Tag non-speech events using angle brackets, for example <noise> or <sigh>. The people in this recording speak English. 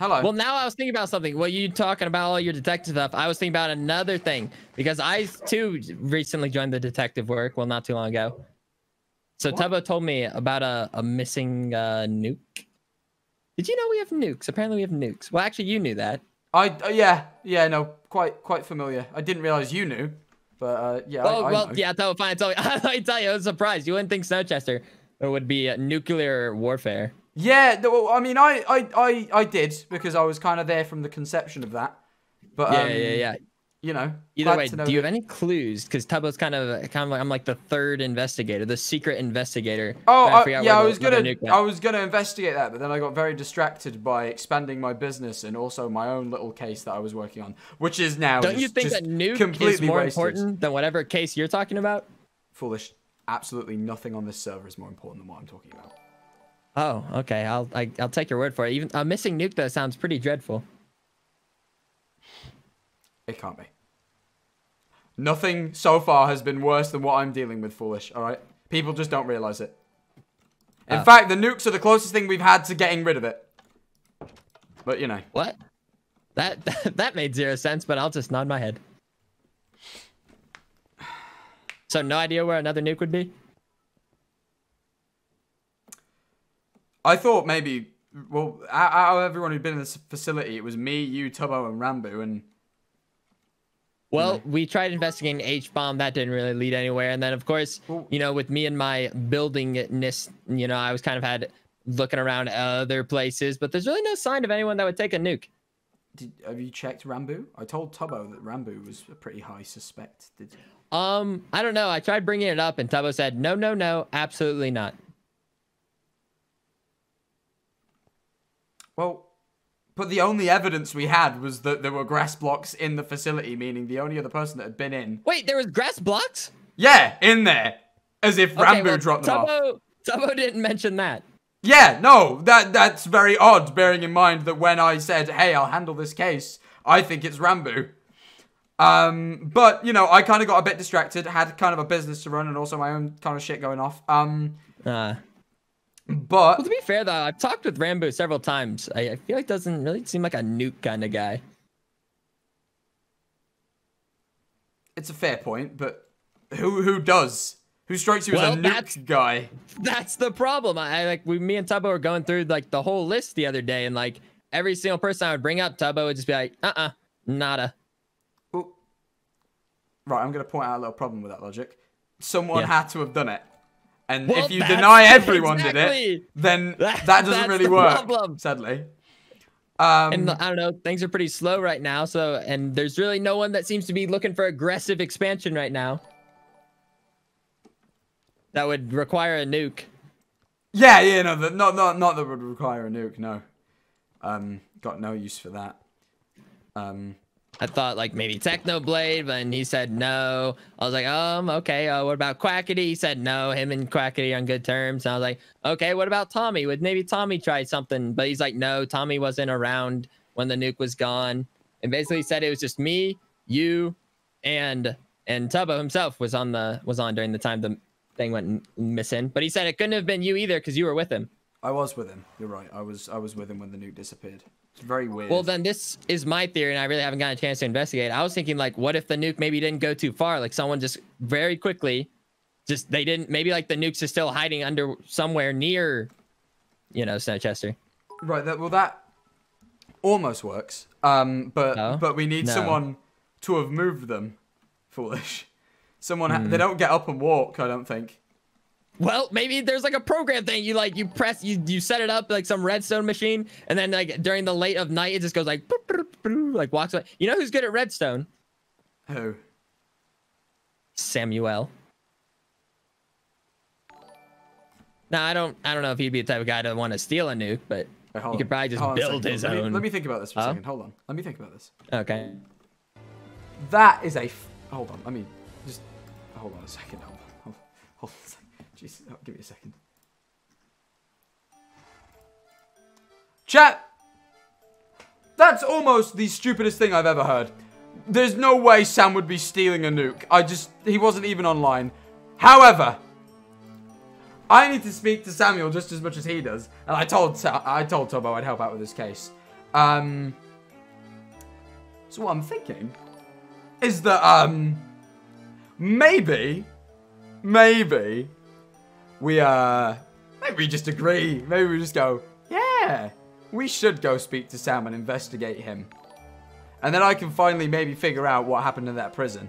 Hello. Well, now I was thinking about something. Well, you talking about all your detective stuff. I was thinking about another thing because I too recently joined the detective work. Well, not too long ago. So What? Tubbo told me about a, a missing uh, nuke. Did you know we have nukes? Apparently we have nukes. Well, actually, you knew that. I uh, yeah yeah no quite quite familiar. I didn't realize you knew, but uh, yeah. Oh I, well, yeah. Tell fine. Tell <laughs> me. I tell you, I was surprised. You wouldn't think Snowchester would be nuclear warfare. Yeah, well, I mean, I, I, I, I did because I was kind of there from the conception of that. But Yeah, um, yeah, yeah. You know, Either way, know do you have any clues? Because Tubbo's kind of, kind of like I'm like the third investigator, the secret investigator. Oh, to I, yeah, I was gonna. I was gonna investigate that, but then I got very distracted by expanding my business and also my own little case that I was working on, which is now. Don't you think just that nuke is more wasted. important than whatever case you're talking about? Foolish. Absolutely nothing on this server is more important than what I'm talking about. Oh, okay. I'll I, I'll take your word for it. Even a missing nuke though sounds pretty dreadful. It can't be. Nothing so far has been worse than what I'm dealing with, Foolish, alright? People just don't realize it. In Oh. fact, the nukes are the closest thing we've had to getting rid of it. But, you know. What? That <laughs> that made zero sense, but I'll just nod my head. So no idea where another nuke would be? I thought maybe, well, out of everyone who'd been in this facility, it was me, you, Tubbo, and Ranboo, and Well, we tried investigating HBomb. That didn't really lead anywhere. And then, of course, Well- you know, with me and my buildingness, you know, I was kind of had looking around other places, but there's really no sign of anyone that would take a nuke. did, have you checked Ranboo? I told Tubbo that Ranboo was a pretty high suspect. Did Um, I don't know. I tried bringing it up, and Tubbo said, "No, no, no, absolutely not." Well, but the only evidence we had was that there were grass blocks in the facility, meaning the only other person that had been in. Wait, there was grass blocks. Yeah, in there. As if Okay, Ranboo well, dropped them off. Tubbo, Tubbo didn't mention that. Yeah, no, that that's very odd, bearing in mind that when I said, "Hey, I'll handle this case," I think it's Ranboo. Um, but you know, I kind of got a bit distracted, had kind of a business to run, and also my own kind of shit going off. Um, Uh, but well, to be fair though, I've talked with Ranboo several times. I, I feel like doesn't really seem like a nuke kind of guy. it's a fair point. But who who does? Who strikes you Well, as a that's- nuke guy? That's the problem. I, I like we, me and Tubbo were going through like the whole list the other day, and like every single person I would bring up, Tubbo would just be like, "Uh, uh nada." Well, right, I'm going to point out a little problem with that logic. Someone Yeah. had to have done it. And Well, if you deny everyone did it, then <laughs> That- that doesn't really work, problem. sadly. Um, And I don't know, things are pretty slow right now. So, and there's really no one that seems to be looking for aggressive expansion right now. That would require a nuke. yeah, yeah, no, that, not, not, not that would require a nuke, no. Um, got no use for that. Um, I thought like maybe Technoblade, but he said no. I was like, um, okay. Uh, what about Quackity? He said no. Him and Quackity on good terms. And I was like, okay. What about Tommy? Would maybe Tommy try something? But he's like, no. Tommy wasn't around when the nuke was gone, and basically said it was just me, you, and and Tubbo himself was on the was on during the time the thing went missing. But he said it couldn't have been you either because you were with him. I was with him. You're right. I was I was with him when the nuke disappeared. It's very weird. Well, then this is my theory, and I really haven't gotten a chance to investigate. I was thinking, like, what if the nuke maybe didn't go too far? Like, someone just very quickly, just they didn't. Maybe like the nukes are still hiding under somewhere near, you know, Snowchester. Right. That, well, that almost works. Um, but No? but we need No. someone to have moved them. Foolish. Someone. Ha- Hmm. they don't get up and walk. I don't think. Well, maybe there's like a program thing. You like you press you you set it up like some redstone machine, and then like during the late of night, it just goes like boop, boop, boop, like walks away. You know who's good at redstone? Who? Samuel. Now I don't I don't know if he'd be the type of guy to want to steal a nuke, but Wait, he could probably just Hold build his let Me, own. let me think about this for a second. Hold on. Let me think about this. Okay. That is a. F- hold on. Let me just. Hold on a second. Hold on. Hold, hold on a second. Jeez. Oh, give me a second. Chat. That's almost the stupidest thing I've ever heard. There's no way Sam would be stealing a nuke. I just. He wasn't even online. However. I need to speak to Samuel just as much as he does, and I told I told Tubbo I'd help out with this case. Um, so what I'm thinking is that um, maybe, maybe we uh, maybe we just agree. Maybe we just go, yeah, we should go speak to Sam and investigate him. And then I can finally maybe figure out what happened in that prison.